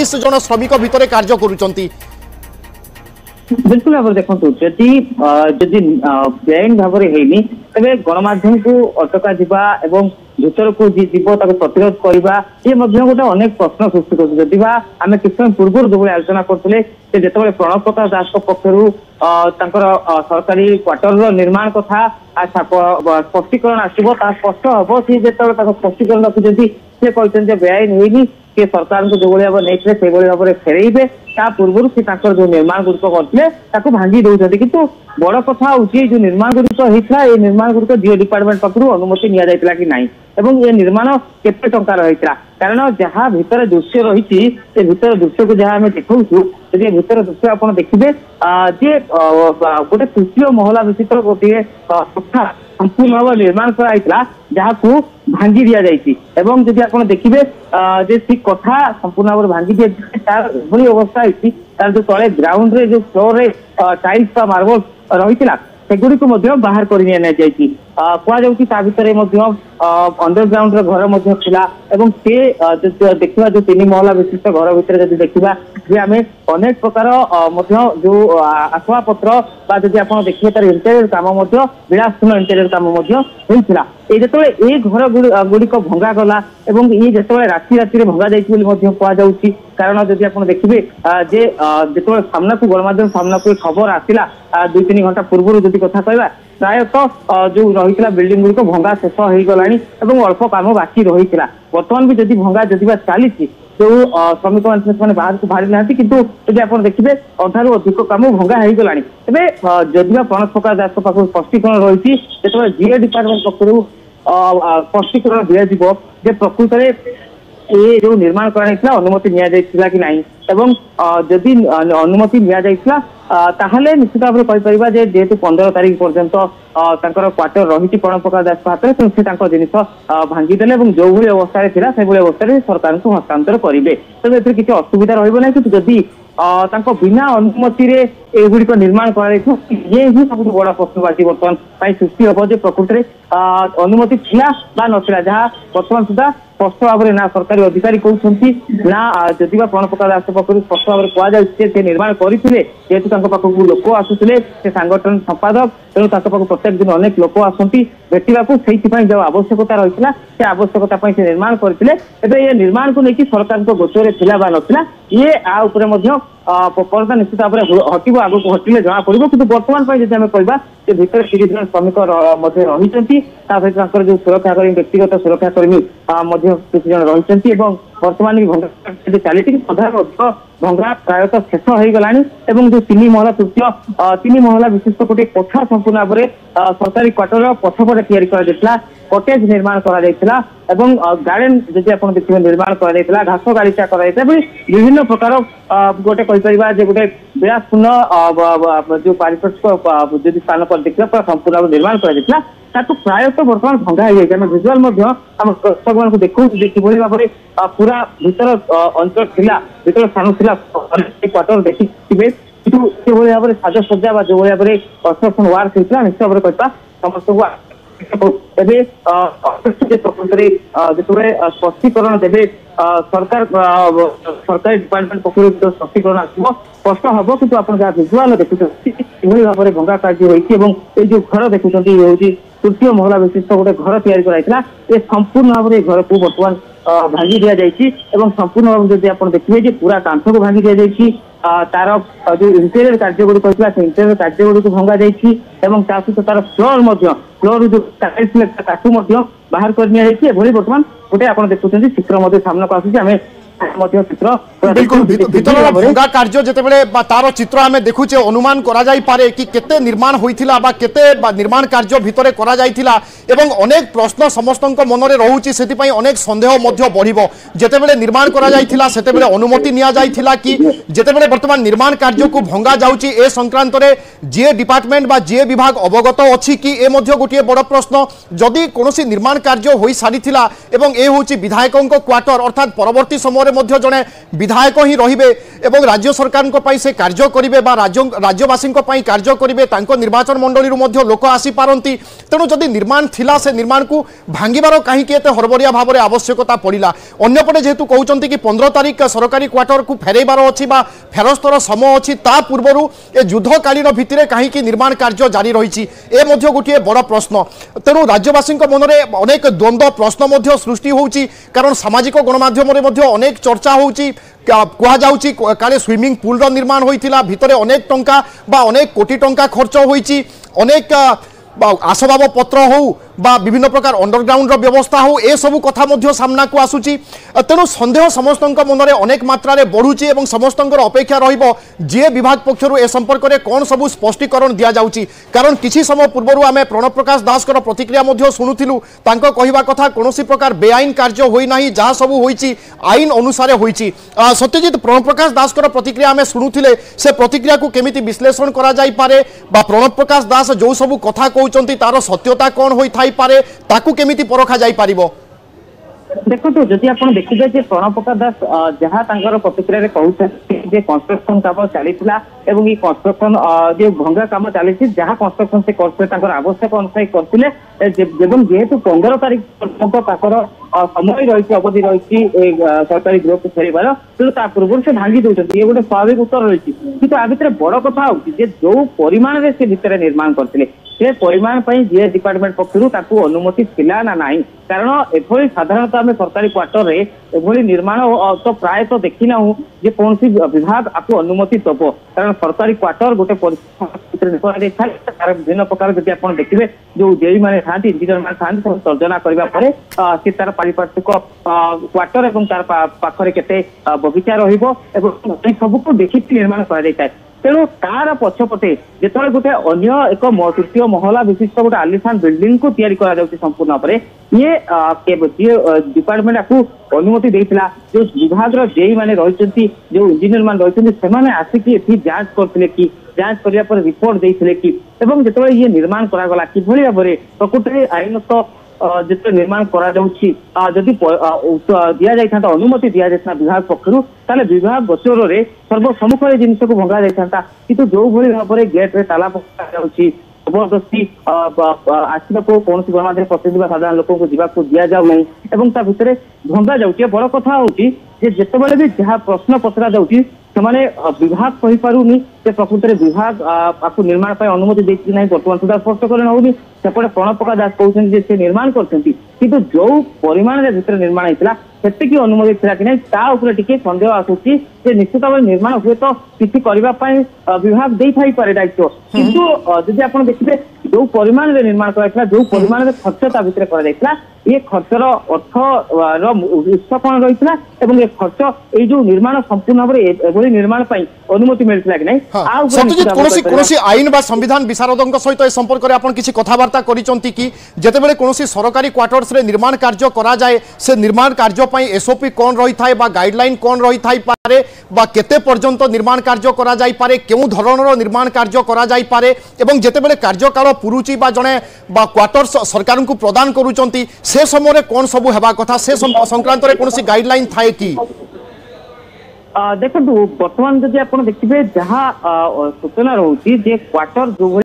তিরিশ জন শ্রমিক ভিতরে কার্য করুচার ବିଲକୁଲ ଭାବରେ ଦେଖନ୍ତୁ ଯଦି ଯଦି ବେଆଇନ ଭାବରେ ହେଇନି ତେବେ ଗଣମାଧ୍ୟମକୁ ଅଟକା ଯିବା ଏବଂ ଭିତରକୁ ଯିଏ ଯିବ ତାକୁ ପ୍ରତିରୋଧ କରିବା ଇଏ ମଧ୍ୟ ଗୋଟେ ଅନେକ ପ୍ରଶ୍ନ ସୃଷ୍ଟି କରୁଛି ଯଦି ବା ଆମେ କିଛି ସମୟ ପୂର୍ବରୁ ଯେଉଁଭଳି ଆଲୋଚନା କରୁଥିଲେ ସେ ଯେତେବେଳେ ପ୍ରଣବ ପ୍ରକାଶ ଦାସଙ୍କ ପକ୍ଷରୁ ତାଙ୍କର ସରକାରୀ କ୍ୱାର୍ଟରର ନିର୍ମାଣ କଥା ସ୍ପଷ୍ଟୀକରଣ ଆସିବ ତାହା ସ୍ପଷ୍ଟ ହବ ସିଏ ଯେତେବେଳେ ତାଙ୍କ ସ୍ପଷ୍ଟୀକରଣ ରଖୁଛନ୍ତି ସେ କହିଛନ୍ତି ଯେ ବେଆଇନ ହେଇନି ସେ ସରକାରଙ୍କୁ ଯୋଉଭଳି ଭାବରେ ନେଇଥିଲେ ସେଇଭଳି ଭାବରେ ଫେରେଇବେ ତା ପୂର୍ବରୁ ସେ ତାଙ୍କର ଯୋଉ ନିର୍ମାଣ ଗୁଡିକ କରିଥିଲେ ତାକୁ ଭାଙ୍ଗି ଦଉଛନ୍ତି କିନ୍ତୁ ବଡ କଥା ହଉଛି ଏଇ ଯୋଉ ନିର୍ମାଣ ଗୁଡିକ ହେଇଥିଲା ଏଇ ନିର୍ମାଣ ଗୁଡିକ ଜିଓ ଡିପାର୍ଟମେଣ୍ଟ ପାଖରୁ ଅନୁମତି ନିଆଯାଇଥିଲା କି ନାହିଁ ଏବଂ ଏ ନିର୍ମାଣ କେତେ ଟଙ୍କାର ହେଇଥିଲା କାରଣ ଯାହା ଭିତରେ ଦୃଶ୍ୟ ରହିଛି ସେ ଭିତର ଦୃଶ୍ୟକୁ ଯାହା ଆମେ ଦେଖଉଛୁ ଯଦି ଏ ଭିତର ଦୃଶ୍ୟ ଆପଣ ଦେଖିବେ ଯେ ଗୋଟେ ତୃତୀୟ ମହଲା ଭିତରେ ଗୋଟିଏ କୋଠା ସମ୍ପୂର୍ଣ୍ଣ ଭାବେ ନିର୍ମାଣ କରାଯାଇଥିଲା ଯାହାକୁ ଭାଙ୍ଗି ଦିଆଯାଇଛି ଏବଂ ଯଦି ଆପଣ ଦେଖିବେ ଯେ ସେ କଥା ସମ୍ପୂର୍ଣ୍ଣ ଭାବରେ ଭାଙ୍ଗି ଦିଆଯାଇଛି ତାର ଏଭଳି ଅବସ୍ଥା ହେଇଛି ତାର ଯୋଉ ତଳେ ଗ୍ରାଉଣ୍ଡରେ ଯୋଉ ଫ୍ଲୋରରେ ଟାଇଲ୍ସ ବା ମାର୍ବଲ ରହିଥିଲା ସେଗୁଡ଼ିକୁ ମଧ୍ୟ ବାହାର କରି ନିଆଯାଇଛି କୁହାଯାଉଛି ତା ଭିତରେ ମଧ୍ୟ ଅଣ୍ଡରଗ୍ରାଉଣ୍ଡର ଘର ମଧ୍ୟ ଥିଲା ଏବଂ ସେ ଦେଖିବା ଯୋଉ ତିନି ମହଲା ବିଶିଷ୍ଟ ଘର ଭିତରେ ଯଦି ଦେଖିବା ଯେ ଆମେ ଅନେକ ପ୍ରକାର ମଧ୍ୟ ଯୋଉ ଆସବାବପତ୍ର ବା ଯଦି ଆପଣ ଦେଖିବେ ତାର ଇଣ୍ଟେରିୟର କାମ ମଧ୍ୟ ବିଳାସପୂର୍ଣ୍ଣ ଇଣ୍ଟେରିୟର କାମ ମଧ୍ୟ ହୋଇଥିଲା ଏ ଯେତେବେଳେ ଏ ଘର ଗୁଡିକ ଭଙ୍ଗାଗଲା ଏବଂ ଇଏ ଯେତେବେଳେ ରାତି ରାତିରେ ଭଙ୍ଗାଯାଇଛି ବୋଲି ମଧ୍ୟ କୁହାଯାଉଛି କାରଣ ଯଦି ଆପଣ ଦେଖିବେ ଯେ ଯେତେବେଳେ ସାମ୍ନାକୁ ଗଣମାଧ୍ୟମ ସାମ୍ନାକୁ ଖବର ଆସିଲା ଦୁଇ ତିନି ଘଣ୍ଟା ପୂର୍ବରୁ ଯଦି କଥା କହିବା ପ୍ରାୟତଃ ଯୋଉ ରହିଥିଲା ବିଲ୍ଡିଂ ଗୁଡିକ ଭଙ୍ଗା ଶେଷ ହେଇଗଲାଣି ଏବଂ ଅଳ୍ପ କାମ ବାକି ରହିଥିଲା ବର୍ତ୍ତମାନ ବି ଯଦି ଭଙ୍ଗା ଯଦି ବା ଚାଲିଛି ଯୋଉ ଶ୍ରମିକମାନେ ସେମାନେ ବାହାରକୁ ବାହାରି ନାହାନ୍ତି କିନ୍ତୁ ଯଦି ଆପଣ ଦେଖିବେ ଅଧାରୁ ଅଧିକ କାମ ଭଙ୍ଗା ହେଇଗଲାଣି ତେବେ ଯଦି ବା ପ୍ରଣବ ପ୍ରକାଶ ଦାସଙ୍କ ପାଖରୁ ସ୍ପଷ୍ଟୀକରଣ ରହିଛି ଯେତେବେଳେ ଜିଓ ଡିପାର୍ଟମେଣ୍ଟ ପକ୍ଷରୁ ସ୍ପଷ୍ଟୀକରଣ ଦିଆଯିବ ଯେ ପ୍ରକୃତରେ ଏ ଯୋଉ ନିର୍ମାଣ କରାଯାଇଥିଲା ଅନୁମତି ନିଆଯାଇଥିଲା କି ନାହିଁ ଏବଂ ଯଦି ଅନୁମତି ନିଆଯାଇଥିଲା ତାହେଲେ ନିଶ୍ଚିତ ଭାବରେ କହିପାରିବା ଯେ ଯେହେତୁ ପନ୍ଦର ତାରିଖ ପର୍ଯ୍ୟନ୍ତ ତାଙ୍କର କ୍ୱାର୍ଟର ରହିଛି ପ୍ରଣବପ୍ରକାଶ ଦାସଙ୍କ ହାତରେ ତେଣୁ ସେ ତାଙ୍କ ଜିନିଷ ଭାଙ୍ଗିଦେଲେ ଏବଂ ଯେଉଁଭଳି ଅବସ୍ଥାରେ ଥିଲା ସେଭଳି ଅବସ୍ଥାରେ ସରକାରଙ୍କୁ ହସ୍ତାନ୍ତର କରିବେ ତେଣୁ ଏଥିରେ କିଛି ଅସୁବିଧା ରହିବ ନାହିଁ କିନ୍ତୁ ଯଦି ତାଙ୍କ ବିନା ଅନୁମତିରେ ଏଗୁଡ଼ିକ ନିର୍ମାଣ କରାଯାଇଥିବ ଇଏ ହିଁ ସବୁଠୁ ବଡ ପ୍ରଶ୍ନବାଚୀ ବର୍ତ୍ତମାନ ପାଇଁ ସୃଷ୍ଟି ହେବ ଯେ ପ୍ରକୃତିରେ ଅନୁମତି ଥିଲା ବା ନଥିଲା ଯାହା ବର୍ତ୍ତମାନ ସୁଦ୍ଧା ସ୍ପଷ୍ଟ ଭାବରେ ନା ସରକାରୀ ଅଧିକାରୀ କହୁଛନ୍ତି ନା ଯଦି ବା ପ୍ରଣପ୍ରକା ଦାସ ପାଖରୁ ସ୍ପଷ୍ଟ ଭାବରେ କୁହାଯାଉଛି ଯେ ସେ ନିର୍ମାଣ କରିଥିଲେ ଯେହେତୁ ତାଙ୍କ ପାଖକୁ ଲୋକ ଆସୁଥିଲେ ସେ ସଂଗଠନ ସମ୍ପାଦକ ତେଣୁ ତାଙ୍କ ପାଖକୁ ପ୍ରତ୍ୟେକ ଦିନ ଅନେକ ଲୋକ ଆସନ୍ତି ଭେଟିବାକୁ ସେଇଥିପାଇଁ ଯେଉଁ ଆବଶ୍ୟକତା ରହିଥିଲା ସେ ଆବଶ୍ୟକତା ପାଇଁ ସେ ନିର୍ମାଣ କରିଥିଲେ ଏବେ ଏ ନିର୍ମାଣକୁ ନେଇକି ସରକାରଙ୍କ ଗୋଚରେ ଥିଲା ବା ନଥିଲା ଇଏ ଆ ଉପରେ ମଧ୍ୟ ପରଫରନ୍ସ ନିଶ୍ଚିତ ଭାବରେ ହଟିବ ଆଗକୁ ହଟିଲେ ଜଣାପଡ଼ିବ କିନ୍ତୁ ବର୍ତ୍ତମାନ ପାଇଁ ଯଦି ଆମେ କହିବା ସେ ଭିତରେ ତିରିଶ ଜଣ ଶ୍ରମିକ ମଧ୍ୟ ରହିଛନ୍ତି ତା ସହିତ ତାଙ୍କର ଯୋଉ ସୁରକ୍ଷାକର୍ମୀ ବ୍ୟକ୍ତିଗତ ସୁରକ୍ଷାକର୍ମୀ ମଧ୍ୟ କିଛି ଜଣ ରହିଛନ୍ତି ଏବଂ ବର୍ତ୍ତମାନ ବି ଭଙ୍ଗା ଚାଲିଛି କିନ୍ତୁ ଅଧାରୁ ଅଧିକ ଭଙ୍ଗା ପ୍ରାୟତଃ ଶେଷ ହେଇଗଲାଣି ଏବଂ ଯୋଉ ତିନି ମହଲା ତୃତୀୟ ତିନି ମହଲା ବିଶିଷ୍ଟ ଗୋଟିଏ କୋଠା ସମ୍ପୂର୍ଣ୍ଣ ଭାବରେ ସରକାରୀ କ୍ୱାର୍ଟର ପଛପଟେ ତିଆରି କରାଯାଇଥିଲା କଟେଜ ନିର୍ମାଣ କରାଯାଇଥିଲା ଏବଂ ଗାର୍ଡେନ ଯଦି ଆପଣ ଦେଖିବେ ନିର୍ମାଣ କରାଯାଇଥିଲା ଘାସ ଗାଲିଚା କରାଯାଇଥିଲା ଏଭଳି ବିଭିନ୍ନ ପ୍ରକାର ଗୋଟେ କହିପାରିବା ଯେ ଗୋଟେ ବିଳାସପୂର୍ଣ୍ଣ ଯୋଉ ପାରିପାର୍ଶ୍ୱିକ ଯଦି ସ୍ଥାନ କରି ଦେଖିବା ପୁରା ସମ୍ପୂର୍ଣ୍ଣ ନିର୍ମାଣ କରାଯାଇଥିଲା ତାକୁ ପ୍ରାୟତଃ ବର୍ତ୍ତମାନ ଭଙ୍ଗା ହେଇଯାଇଛି ଆମେ ଭିଜୁଆଲ ମଧ୍ୟ ଆମ ଦର୍ଶକମାନଙ୍କୁ ଦେଖଉଛୁ ଯେ କିଭଳି ଭାବରେ ପୁରା ଭିତର ଅଞ୍ଚଳ ଥିଲା ଭିତର ସ୍ଥାନ ଥିଲା କ୍ୱାର୍ଟର ଦେଖିଥିବେ କିନ୍ତୁ ସେଭଳି ଭାବରେ ସାଜସଜ୍ଜା ବା ଯୋଉଭଳି ଭାବରେ କନଷ୍ଟ୍ରକ୍ସନ ୱାର୍କ ହେଇଥିଲା ନିଶ୍ଚିତ ଭାବରେ କହିବା ସମସ୍ତଙ୍କୁ ତେବେ ଯେ ଯେତେବେଳେ ସ୍ପଷ୍ଟୀକରଣ ଦେବେ ସରକାର ସରକାରୀ ଡିପାର୍ଟମେଣ୍ଟ ପକ୍ଷରୁ ଯେତେବେଳେ ସ୍ପଷ୍ଟୀକରଣ ଆସିବ ସ୍ପଷ୍ଟ ହବ କିନ୍ତୁ ଆପଣ ଯାହା ଭିଜୁଆଲ ଦେଖୁଛନ୍ତି କିଭଳି ଭାବରେ ଭଙ୍ଗା କାର୍ଯ୍ୟ ହୋଇଛି ଏବଂ ଏଇ ଯୋଉ ଘର ଦେଖୁଛନ୍ତି ଇଏ ହେଉଛି ତୃତୀୟ ମହଲା ବିଶିଷ୍ଟ ଗୋଟେ ଘର ତିଆରି କରାଯାଇଥିଲା ଏ ସମ୍ପୂର୍ଣ୍ଣ ଭାବରେ ଏ ଘରକୁ ବର୍ତ୍ତମାନ ଭାଙ୍ଗି ଦିଆଯାଇଛି ଏବଂ ସମ୍ପୂର୍ଣ୍ଣ ଭାବରେ ଯଦି ଆପଣ ଦେଖିବେ ଯେ ପୁରା କାନ୍ଥକୁ ଭାଙ୍ଗି ଦିଆଯାଇଛି ତାର ଯୋଉ ଇଣ୍ଟେରିୟର କାର୍ଯ୍ୟ ଗୁଡ଼ିକ ହୋଇଥିଲା ସେ ଇଣ୍ଟେରିୟର କାର୍ଯ୍ୟ ଗୁଡ଼ିକୁ ଭଙ୍ଗାଯାଇଛି ଏବଂ ତା ସହିତ ତାର ଫ୍ଲୋର ମଧ୍ୟ ଫ୍ଲୋରରୁ ଯୋଉ ଟାଇଲ୍ସ ତାକୁ ମଧ୍ୟ ବାହାର କରି ନିଆଯାଇଛି ଏଭଳି ବର୍ତ୍ତମାନ ଗୋଟେ ଆପଣ ଦେଖୁଛନ୍ତି ଚିତ୍ର ମଧ୍ୟ ସାମ୍ନାକୁ ଆସୁଛି ଆମେ ভিতরর ভঙ্গা কার্য যেতবে বা তার চিত্র আমি দেখুছে অনুমান করা যাই পারে কি কেতে নির্মাণ হয়েছিল বা কেতে নির্মাণ কার্য ভিতরে করা যাইছিলা এবং অনেক প্রশ্ন সমস্ত মনরে রহুচি সেপাই অনেক সন্দেহ মধ্য বড়িব যেতবে নির্মাণ করা যাইছিলা সেতবে অনুমতি নিয়া যাইছিলা কি যেতবে বর্তমান নির্মাণ কার্যকু ভঙ্গা যাচ্ছে এ সংক্রান্তরে যে ডিপার্টমেন্ট বা যে বিভাগ অবগত অছি কি এ মধ্য গোটিয়ে বড় প্রশ্ন যদি কোণী নির্মাণ কার্য হয়ে সারি এবং এ হচ্ছে বিধায়কঙ্ক কোয়ার্টর অর্থাৎ পরবর্তী সময়ের ভাবে মধ্য জনে বিধায়ক হি রহবে এবং রাজ্য সরকারঙ্ক পাই সে কার্য করিবে বা রাজ্য রাজ্যবাসীঙ্ক পাই কার্য করিবে তাঙ্ক নির্বাচন মণ্ডলীরু মধ্য লোক আসি পারন্তি তেণু যদি নির্মাণ থিলা সে নির্মাণকু ভাঙ্গিবার কাহিকি এতে হরবরিয়া ভাবে আবশ্যকতা পড়িলা অন্যপটে যেহেতু কৌচন্তি কি 15 তারিখ সরকারি কোয়ার্টরকু ফেরাইবার অছি বা ফেরস্তর সময় অছি তা পূর্বরু এ যুদ্ধকালীন ভিত্তিরে কাহিকি নির্মাণ কার্য জারি রয়েছে এ মধ্য গোটিয়ে বড় প্রশ্ন তেণু রাজ্যবাসীঙ্ক মনরে অনেক দ্বন্দ্ব প্রশ্ন মধ্য সৃষ্টি হচ্ছে কারণ সামাজিক গণমাধ্যমে অনেক চর্চা হচ্ছে কুহযাচ্ছি কালে সুইমিং পুলর নির্মাণ হয়েছিল ভিতরে অনেক টঙ্কা বা অনেক কোটি টঙ্কা খরচ হয়েছি অনেক আসবাবপত্র হোক বা বিভিন্ন প্রকার অন্ডরগ্রাউন্ডর ব্যবস্থা হোক এসবু কথা মধ্যে সামনাকু আসুচি তেণু সন্দেহ সমস্ত মনে অনেক মাত্রায় বড়ুচি এবং সমস্ত অপেক্ষা রহব যে বিভাগ পক্ষ এ সম্পর্কের কোণ সব স্পষ্টীকরণ দিয়া যাচ্ছি কারণ কিছু সময় পূর্ব আমি প্রণপ্রকাশ দাসর প্রতিক্রিয়া মধ্যে শুণুলু তাঁক কহা কথা কোণী প্রকার বেআইন কার্য হয়ে না যা সবু হয়েছি আইন অনুসারে হয়েছি সত্যজিৎ প্রণপ্রকাশ দাসর প্রতিক্রিয়া আমি শুণুলে সে প্রতিক্রিয়া কেমিতি বিশ্লেষণ করা যাইপরে বা প্রণপ্রকাশ দাস যে সবু কথা কৌ তার সত্যতা কোণ হয়ে থাকে ଯାଇପାରେ ତାକୁ କେମିତି ପରଖା ଯାଇପାରିବ ଦେଖନ୍ତୁ ଯଦି ଆପଣ ଦେଖିବେ ଯେ ପ୍ରଣବ ପ୍ରକାଶ ଦାସ ଯାହା ତାଙ୍କର ପ୍ରତିକ୍ରିୟାରେ କହୁଛନ୍ତି ଯେ କନଷ୍ଟ୍ରକ୍ସନ କାମ ଚାଲିଥିଲା ଏବଂ ଏଇ କନଷ୍ଟ୍ରକ୍ସନ ଯେଉଁ ଭଙ୍ଗା କାମ ଚାଲିଛି ଯାହା କନଷ୍ଟ୍ରକ୍ସନ ସେ କରୁଥିଲେ ତାଙ୍କର ଆବଶ୍ୟକ ଅନୁସାରେ କରୁଥିଲେ ଏବଂ ଯେହେତୁ ପନ୍ଦର ତାରିଖ ପର୍ଯ୍ୟନ୍ତ ତାଙ୍କର ସମୟ ରହିଛି ଅବଧି ରହିଛି ସରକାରୀ ଗୃହକୁ ଫେରିବାର ତେଣୁ ତା ପୂର୍ବରୁ ସେ ଭାଙ୍ଗି ଦେଉଛନ୍ତି ଇଏ ଗୋଟେ ସ୍ୱାଭାବିକ ଉତ୍ତର ରହିଛି କିନ୍ତୁ ଆ ଭିତରେ ବଡ କଥା ହଉଛି ଯେ ଯୋଉ ପରିମାଣରେ ସେ ଭିତରେ ନିର୍ମାଣ କରିଥିଲେ ସେ ପରିମାଣ ପାଇଁ ଜିଏସ୍ ଡିପାର୍ଟମେଣ୍ଟ ପକ୍ଷରୁ ତାକୁ ଅନୁମତି ଥିଲା ନା ନାହିଁ କାରଣ ଏଭଳି ସାଧାରଣତଃ ଆମେ ସରକାରୀ କ୍ୱାର୍ଟରରେ ଏଭଳି ନିର୍ମାଣ ତ ପ୍ରାୟତଃ ଦେଖିନାହୁଁ ଯେ କୌଣସି ବିଭାଗ ଆକୁ ଅନୁମତି ଦେବ କାରଣ ସରକାରୀ କ୍ୱାର୍ଟର ଗୋଟେ କରାଯାଇଥାଏ ତାର ବିଭିନ୍ନ ପ୍ରକାର ଯଦି ଆପଣ ଦେଖିବେ ଯୋଉ ଜେଇ ମାନେ ଥାନ୍ତି ଇଞ୍ଜିନିୟର ମାନେ ଥାନ୍ତି ସବୁ ତର୍ଜମା କରିବା ପରେ ସେ ତାର ପାରିପାର୍ଶ୍ୱିକ କ୍ୱାର୍ଟର ଏବଂ ତାର ପାଖରେ କେତେ ବଗିଚା ରହିବ ଏବଂ ଏଇ ସବୁକୁ ଦେଖିକି ନିର୍ମାଣ କରାଯାଇଥାଏ ତେଣୁ ତାର ପଛପଟେ ଯେତେବେଳେ ଗୋଟେ ଅନ୍ୟ ଏକ ତୃତୀୟ ମହଲା ବିଶିଷ୍ଟ ଗୋଟେ ଆଲିସାନ ବିଲ୍ଡିଂକୁ ତିଆରି କରାଯାଉଛି ସମ୍ପୂର୍ଣ୍ଣ ଭାବରେ ଇଏ ଯିଏ ଡିପାର୍ଟମେଣ୍ଟ ଆକୁ ଅନୁମତି ଦେଇଥିଲା ଯୋଉ ବିଭାଗର ଜେଇ ମାନେ ରହିଛନ୍ତି ଯୋଉ ଇଞ୍ଜିନିୟର ମାନେ ରହିଛନ୍ତି ସେମାନେ ଆସିକି ଏଠି ଯାଞ୍ଚ କରିଥିଲେ କି ଯାଞ୍ଚ କରିବା ପରେ ରିପୋର୍ଟ ଦେଇଥିଲେ କି ଏବଂ ଯେତେବେଳେ ଇଏ ନିର୍ମାଣ କରାଗଲା କିଭଳି ଭାବରେ ପ୍ରକୃତରେ ଆଇନତ ଯେତେବେଳେ ନିର୍ମାଣ କରାଯାଉଛି ଯଦି ଦିଆଯାଇଥାନ୍ତା ଅନୁମତି ଦିଆଯାଇଥାନ୍ତା ବିଭାଗ ପକ୍ଷରୁ ତାହେଲେ ବିଭାଗ ଗୋଚରରେ ସର୍ବସମ୍ମୁଖରେ ଜିନିଷକୁ ଭଙ୍ଗା ଯାଇଥାନ୍ତା କିନ୍ତୁ ଯୋଉଭଳି ଭାବରେ ଗେଟ୍ରେ ତାଲା ପକାଯାଉଛି ଜବରଦସ୍ତି ଆସିବାକୁ କୌଣସି ଗଣମାଧ୍ୟମ ପ୍ରତିନିଧି ବା ସାଧାରଣ ଲୋକଙ୍କୁ ଯିବାକୁ ଦିଆଯାଉ ନାହିଁ ଏବଂ ତା ଭିତରେ ଭଙ୍ଗା ଯାଉଛି ବଡ କଥା ହଉଛି ଯେ ଯେତେବେଳେ ବି ଯାହା ପ୍ରଶ୍ନ ପଚରା ଯାଉଛି ସେମାନେ ବିଭାଗ କହିପାରୁନି ଯେ ପ୍ରକୃତରେ ବିଭାଗ ଆକୁ ନିର୍ମାଣ ପାଇଁ ଅନୁମତି ଦେଇଛି କି ନାହିଁ ବର୍ତ୍ତମାନ ସୁଦ୍ଧା ସ୍ପଷ୍ଟକରଣ ହେଉନି ସେପଟେ ପ୍ରଣବ ପକ୍କା ଦାସ କହୁଛନ୍ତି ଯେ ସେ ନିର୍ମାଣ କରିଛନ୍ତି କିନ୍ତୁ ଯୋଉ ପରିମାଣରେ ଭିତରେ ନିର୍ମାଣ ହେଇଥିଲା ସେତିକି ଅନୁମତି ଥିଲା କି ନାହିଁ ତା ଉପରେ ଟିକେ ସନ୍ଦେହ ଆସୁଛି ଯେ ନିଶ୍ଚିତ ଭାବରେ ନିର୍ମାଣ ହୁଏତ କିଛି କରିବା ପାଇଁ ବିଭାଗ ଦେଇଥାଇପାରେ ଦାୟିତ୍ୱ କିନ୍ତୁ ଯଦି ଆପଣ ଦେଖିବେ ଯୋଉ ପରିମାଣରେ ନିର୍ମାଣ କରାଯାଇଥିଲା ଯୋଉ ପରିମାଣରେ ଖର୍ଚ୍ଚ ତା ଭିତରେ କରାଯାଇଥିଲା ଏ ଖର୍ଚ୍ଚର ଅର୍ଥର ଉତ୍ସ କଣ ରହିଥିଲା ଏବଂ ଏ ଖର୍ଚ୍ଚ ଏଇ ଯୋଉ ନିର୍ମାଣ ସମ୍ପୂର୍ଣ୍ଣ ଭାବରେ ଏଭଳି ନିର୍ମାଣ ପାଇଁ ଅନୁମତି ମିଳିଥିଲା କି ନାହିଁ ଆଉ କୌଣସି କୌଣସି ଆଇନ ବା ସମ୍ବିଧାନ ବିଶାରଦଙ୍କ ସହିତ ଏ ସମ୍ପର୍କରେ ଆପଣ କିଛି କଥାବାର୍ତ୍ତା କରିଛନ୍ତି କି ଯେତେବେଳେ କୌଣସି ସରକାରୀ କ୍ୱାର୍ଟର୍ସରେ ନିର୍ମାଣ କାର୍ଯ୍ୟ କରାଯାଏ ସେ ନିର୍ମାଣ କାର୍ଯ୍ୟ ପାଇଁ ଏସ୍ଓପି କ'ଣ ରହିଥାଏ ବା ଗାଇଡଲାଇନ୍ କ'ଣ ରହିଥାଇପାରେ বা কেতে পর্যন্ত নির্মাণ কার্য করা যাইপারে কেউ ধরনের নির্মাণ কার্য করা যাইপারে এবং যেতবে কার্যকাল পুরুচি বা জনে বা কোয়ার্টর সরকারকে প্রদান করুচার সে সময় কোণ সবু হওয়া কথা সে সংক্রান্তরে কোণী গাইডলাইন থাকে কি দেখুন বর্তমান যদি আপনার দেখবে যা সূচনা রয়েছে যে কোয়ার্টর যেভাবে